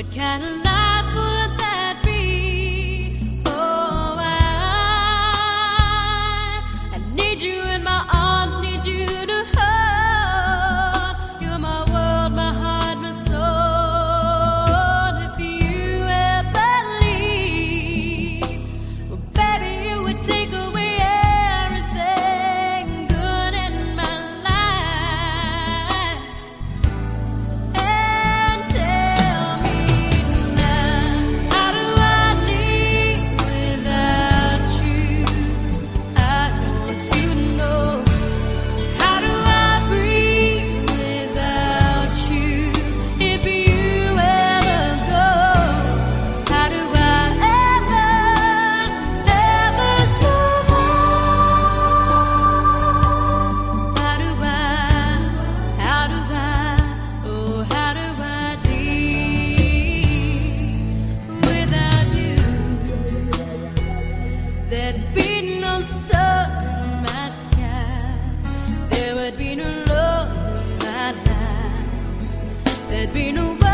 What kind of life? been a.